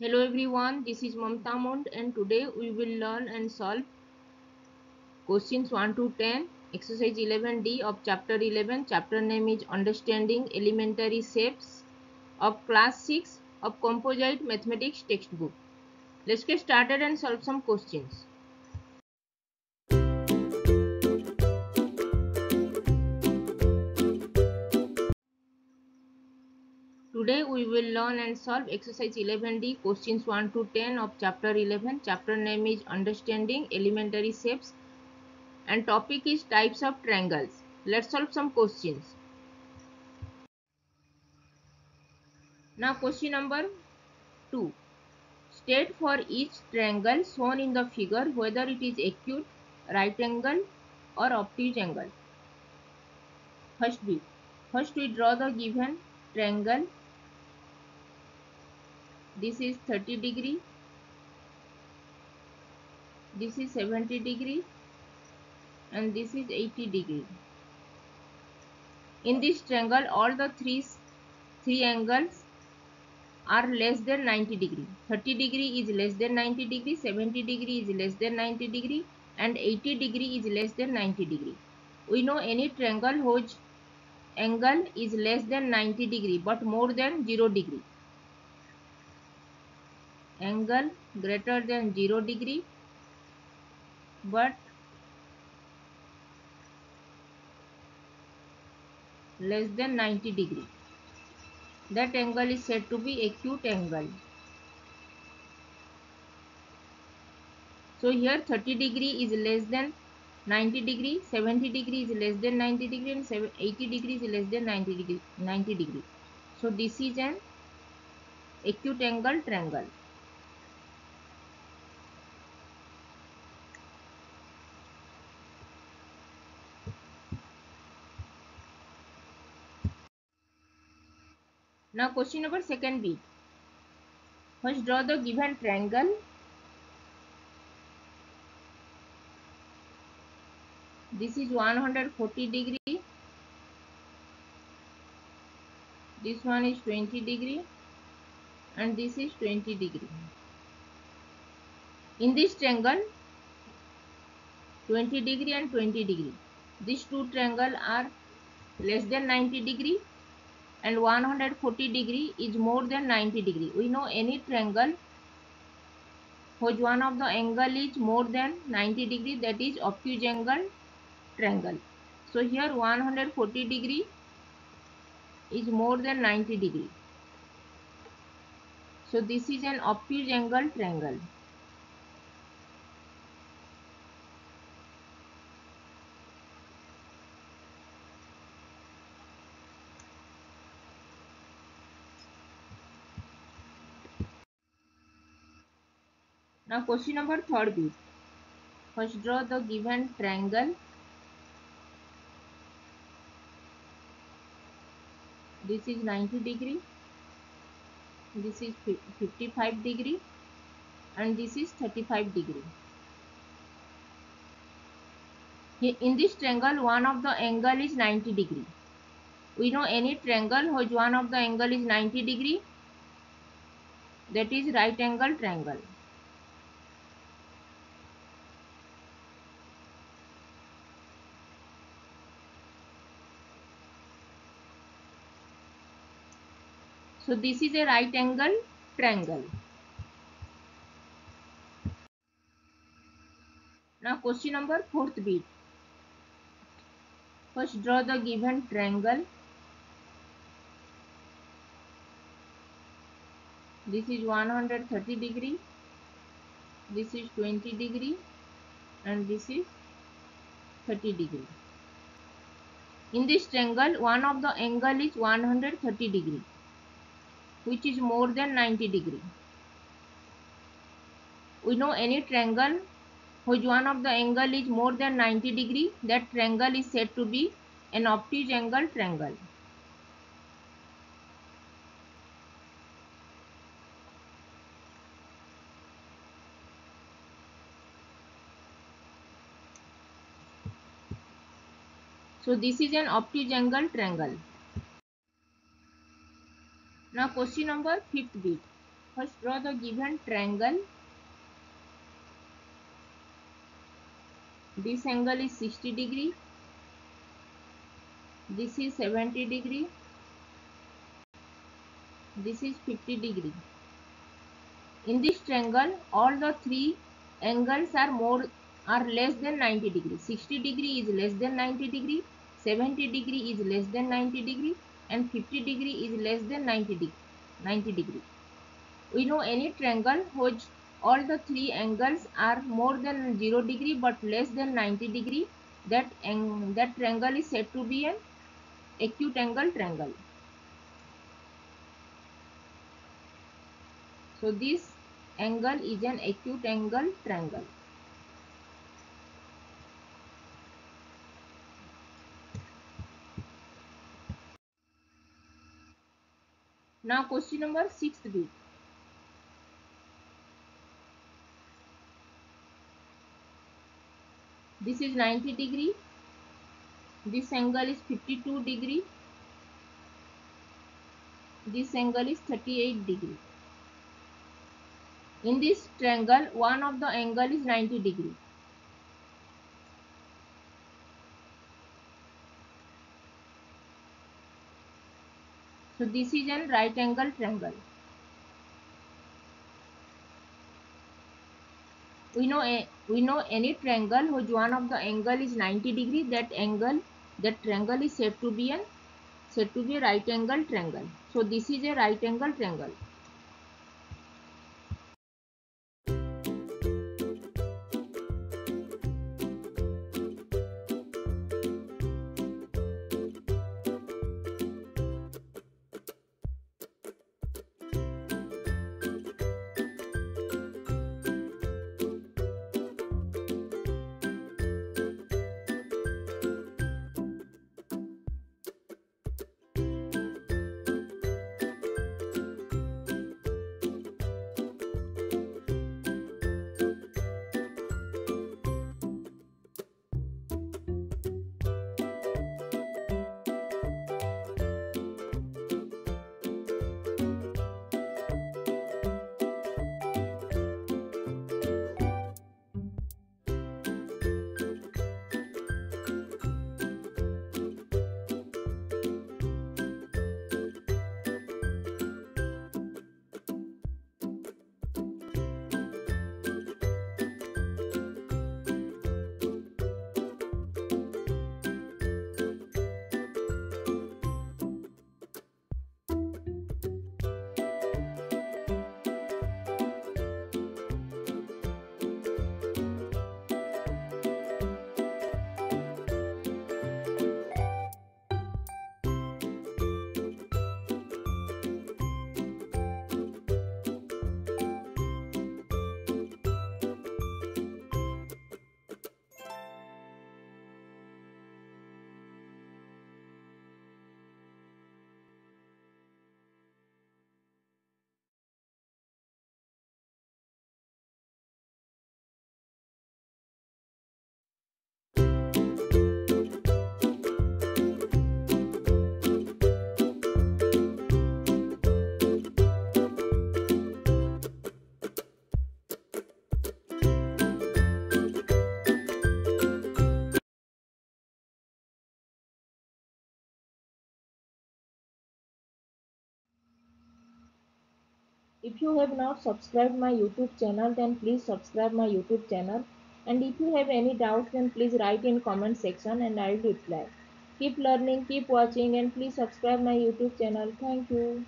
Hello everyone, this is Mamta Mund and today we will learn and solve questions 1 to 10, exercise 11D of chapter 11. Chapter name is Understanding Elementary Shapes of class 6 of Composite Mathematics textbook. Let's get started and solve some questions. Today we will learn and solve exercise 11D questions 1 to 10 of chapter 11. Chapter name is understanding elementary shapes and topic is types of triangles. Let's solve some questions. Now question number 2. State for each triangle shown in the figure whether it is acute, right angle or obtuse angle. First we, first we draw the given triangle this is 30 degree. This is 70 degree. And this is 80 degree. In this triangle all the three three angles are less than 90 degree. 30 degree is less than 90 degree 70 degree is less than 90 degree and 80 degree is less than 90 degree. We know any triangle whose angle is less than 90 degree but more than 0 degree angle greater than 0 degree but less than 90 degree. That angle is said to be acute angle. So here 30 degree is less than 90 degree 70 degree is less than 90 degree and 80 degree is less than 90 degree 90 degree. So this is an acute angle triangle Now question number second B. First draw the given triangle. This is 140 degree. This one is 20 degree and this is 20 degree. In this triangle 20 degree and 20 degree. These two triangle are less than 90 degree and 140 degree is more than 90 degree. We know any triangle whose one of the angle is more than 90 degree that is obtuse angle triangle. So here 140 degree is more than 90 degree. So this is an obtuse angle triangle. Now question number third B. First draw the given triangle. This is 90 degree. This is 55 degree and this is 35 degree. In this triangle, one of the angle is 90 degree. We know any triangle whose one of the angle is 90 degree that is right angle triangle. So this is a right angle triangle. Now question number fourth bit. First draw the given triangle. This is 130 degree. This is 20 degree and this is 30 degree. In this triangle, one of the angle is 130 degree which is more than 90 degree. We know any triangle whose one of the angle is more than 90 degree that triangle is said to be an obtuse angle triangle. So this is an obtuse angle triangle. Now question number fifth bit. first draw the given triangle this angle is 60 degree this is 70 degree this is 50 degree in this triangle all the three angles are more are less than 90 degree 60 degree is less than 90 degree 70 degree is less than 90 degree and 50 degree is less than 90 degree 90 degree. We know any triangle which all the three angles are more than 0 degree but less than 90 degree. That that triangle is said to be an acute angle triangle. So this angle is an acute angle triangle now question number 6th bit this is 90 degree. This angle is 52 degree. This angle is 38 degree. In this triangle one of the angle is 90 degree so this is an right angle triangle we know a, we know any triangle whose one of the angle is 90 degree that angle that triangle is said to be an said to be a right angle triangle so this is a right angle triangle if you have not subscribed my youtube channel then please subscribe my youtube channel. And if you have any doubts then please write in comment section and i will reply. Keep learning keep watching and please subscribe my youtube channel. Thank you